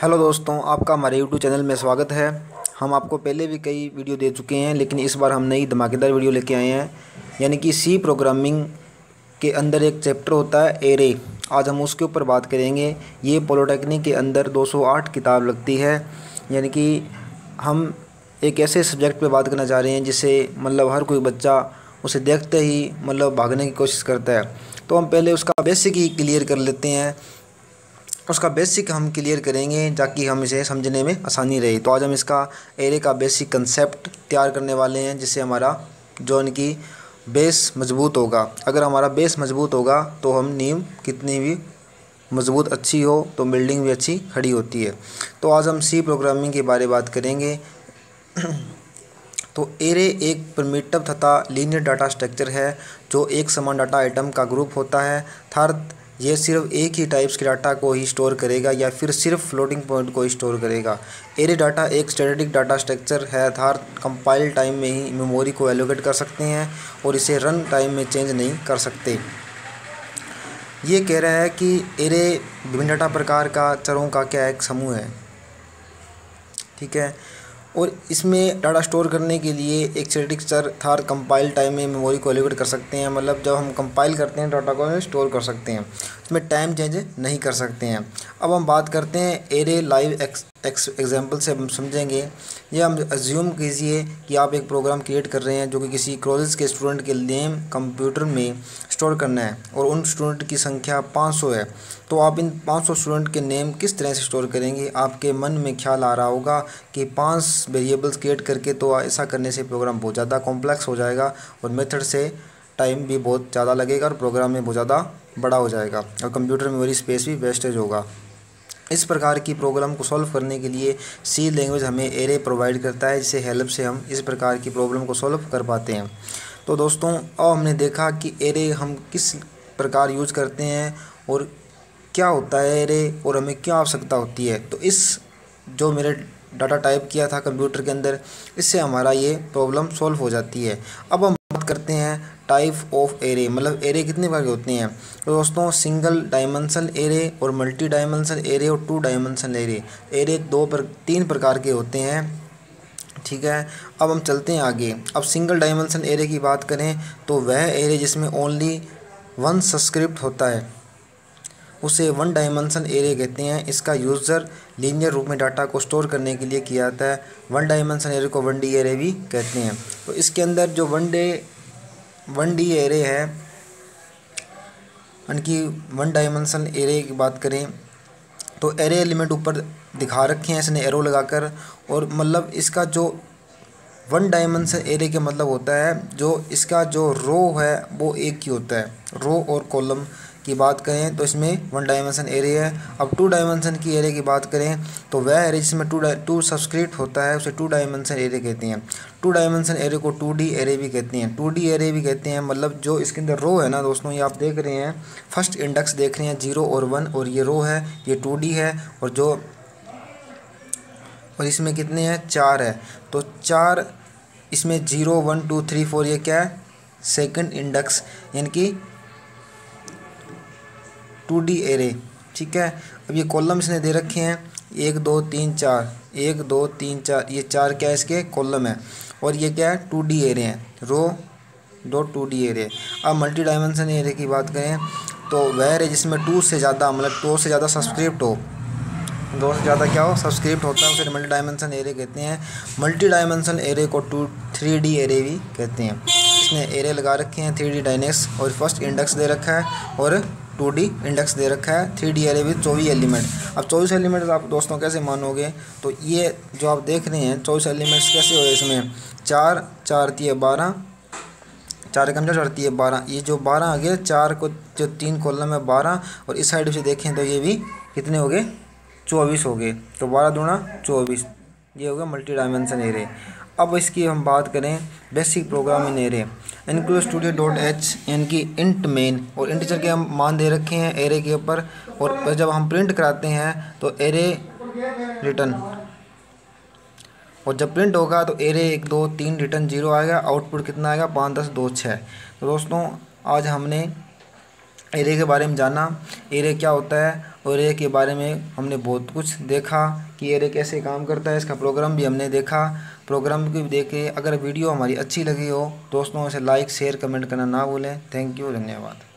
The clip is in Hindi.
हेलो दोस्तों, आपका हमारे यूट्यूब चैनल में स्वागत है। हम आपको पहले भी कई वीडियो दे चुके हैं, लेकिन इस बार हम नई धमाकेदार वीडियो लेके आए हैं। यानी कि सी प्रोग्रामिंग के अंदर एक चैप्टर होता है एरे आज हम उसके ऊपर बात करेंगे। ये पॉलिटेक्निक के अंदर 208 किताब लगती है। यानी कि हम एक ऐसे सब्जेक्ट पे बात करना चाह रहे हैं जिसे मतलब हर कोई बच्चा उसे देखते ही मतलब भागने की कोशिश करता है। तो हम पहले उसका बेसिक ही क्लियर कर लेते हैं। उसका बेसिक हम क्लियर करेंगे ताकि हम इसे समझने में आसानी रहे। तो आज हम इसका एरे का बेसिक कंसेप्ट तैयार करने वाले हैं, जिससे हमारा जो इनकी बेस मज़बूत होगा। अगर हमारा बेस मज़बूत होगा तो हम नीम कितनी भी मज़बूत अच्छी हो तो बिल्डिंग भी अच्छी खड़ी होती है। तो आज हम सी प्रोग्रामिंग के बारे बात करेंगे। तो एरे एक प्रमिटिव तथा लीनियर डाटा स्ट्रक्चर है, जो एक समान डाटा आइटम का ग्रुप होता है। थर्ड ये सिर्फ़ एक ही टाइप्स के डाटा को ही स्टोर करेगा या फिर सिर्फ़ फ्लोटिंग पॉइंट को ही स्टोर करेगा। एरे डाटा एक स्टैटिक डाटा स्ट्रक्चर है अर्थात कंपाइल टाइम में ही मेमोरी को एलोकेट कर सकते हैं और इसे रन टाइम में चेंज नहीं कर सकते। ये कह रहा है कि एरे विभिन्न डाटा प्रकार का चरों का क्या एक समूह है। ठीक है? और इसमें डाटा स्टोर करने के लिए एक स्टैटिक थार कंपाइल टाइम में मेमोरी को एलिवेट कर सकते हैं। मतलब जब हम कंपाइल करते हैं डाटा को स्टोर कर सकते हैं। इसमें टाइम चेंज नहीं कर सकते हैं। अब हम बात करते हैं एरे लाइव एक्स एग्ज़ाम्पल से हम समझेंगे। या हम एज्यूम कीजिए कि आप एक प्रोग्राम क्रिएट कर रहे हैं जो कि किसी कॉलेज के स्टूडेंट के नेम कंप्यूटर में स्टोर करना है और उन स्टूडेंट की संख्या 500 है। तो आप इन 500 स्टूडेंट के नेम किस तरह से स्टोर करेंगे? आपके मन में ख्याल आ रहा होगा कि पाँच वेरिएबल्स क्रिएट करके तो ऐसा करने से प्रोग्राम बहुत ज़्यादा कॉम्प्लेक्स हो जाएगा और मेथड से टाइम भी बहुत ज़्यादा लगेगा और प्रोग्राम में बहुत ज़्यादा बड़ा हो जाएगा और कंप्यूटर मेमोरी स्पेस भी वेस्टेज होगा। इस प्रकार की प्रॉब्लम को सॉल्व करने के लिए सी लैंग्वेज हमें एरे प्रोवाइड करता है जिससे हेल्प से हम इस प्रकार की प्रॉब्लम को सॉल्व कर पाते हैं। तो दोस्तों, अब हमने देखा कि एरे हम किस प्रकार यूज़ करते हैं और क्या होता है एरे और हमें क्या आवश्यकता होती है। तो इस जो मेरे डाटा टाइप किया था कंप्यूटर के अंदर, इससे हमारा ये प्रॉब्लम सॉल्व हो जाती है। अब हम करते हैं टाइप ऑफ़ एरे मतलब एरे कितने प्रकार के होते हैं? तो दोस्तों सिंगल डायमेंशनल एरे और मल्टी डायमेंशनल एरे और टू डायमेंशनल एरे एरे दो पर, तीन प्रकार के होते हैं। ठीक है? अब हम चलते हैं आगे। अब सिंगल डायमेंशन एरे की बात करें तो वह एरे जिसमें ओनली वन सब्सक्रिप्ट होता है, उसे वन डायमेंशन एरे कहते हैं। इसका यूज़र लीनियर रूप में डाटा को स्टोर करने के लिए किया जाता है। वन डायमेंशन एरे को वन डी एरे भी कहते हैं। तो इसके अंदर जो one D one D array है। यानी वन डायमेंशन एरे की बात करें तो एरे एलिमेंट ऊपर दिखा रखे हैं इसने एरो लगाकर, और मतलब इसका जो वन डायमेंशन एरे के मतलब होता है, जो इसका जो रो है, वो एक ही होता है। रो और कॉलम की बात करें तो इसमें वन डायमेंशन एरे है। अब टू डायमेंशन की एरे की बात करें तो वह एरे जिसमें टू टू सब्सक्रिप्ट होता है, उसे टू डायमेंशन एरे कहते हैं। टू डायमेंशन एरे को टू डी एरे भी कहते हैं। टू डी एरे भी कहते हैं मतलब जो इसके अंदर रो है ना दोस्तों, ये आप देख रहे हैं फ़र्स्ट इंडेक्स देख रहे हैं ज़ीरो और वन और ये रो है, ये टू डी है, और जो, और इसमें कितने हैं? चार है। तो चार इसमें zero one two three four ये क्या है? सेकंड इंडेक्स यानी कि टू डी एरे ठीक है? अब ये कॉलम इसने दे रखे हैं। एक, दो, तीन, चार। एक, दो, तीन, चार। ये चार क्या है इसके? कॉलम है। और ये क्या है? टू डी एरे हैं। रो दो टू डी एरे अब मल्टी डायमेंशन एरे की बात करें तो वह एरे जिसमें टू से ज़्यादा मतलब टू से ज़्यादा सब्सक्रिप्ट हो, दो से ज़्यादा क्या हो? सब्सक्रिप्ट होता है, उसे मल्टी डायमेंशन एरे कहते हैं। मल्टी डायमेंशन एरे को टू थ्री डी एरे भी कहते हैं। इसने एरे लगा रखे हैं थ्री डी डायनेक्स और फ़र्स्ट इंडेक्स दे रखा है, और टू डी इंडेक्स दे रखा है थ्री डी एरे विद चौबीस एलिमेंट अब चौबीस एलिमेंट आप दोस्तों कैसे मानोगे? तो ये जो आप देख रहे हैं, चौबीस एलिमेंट्स कैसे हो इसमें? चार चार तीय बारह, चार कम चार तीय बारह. ये जो बारह आ गए चार को, जो तीन कॉलम है बारह, और इस साइड से देखें तो ये भी कितने हो गए? चौबीस हो गए. तो बारह दूना चौबीस. ये हो गया मल्टी डायमेंशन एरे अब इसकी हम बात करें basic program in array include studio dot h यानी कि इंट मेन और इंटीजर के हम मान दे रखे हैं एरे के ऊपर और जब हम प्रिंट कराते हैं तो एरे रिटर्न और जब प्रिंट होगा तो एरे एक, दो, तीन रिटर्न ज़ीरो आएगा आउटपुट कितना आएगा? पाँच, दस, दो, छः. तो दोस्तों, आज हमने एरे के बारे में जाना। एरे क्या होता है? और ए के बारे में हमने बहुत कुछ देखा कि एरे कैसे काम करता है। इसका प्रोग्राम भी हमने देखा। प्रोग्राम भी देखें। अगर वीडियो हमारी अच्छी लगी हो, दोस्तों से लाइक शेयर कमेंट करना ना भूलें। थैंक यू धन्यवाद।